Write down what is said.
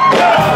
Yeah!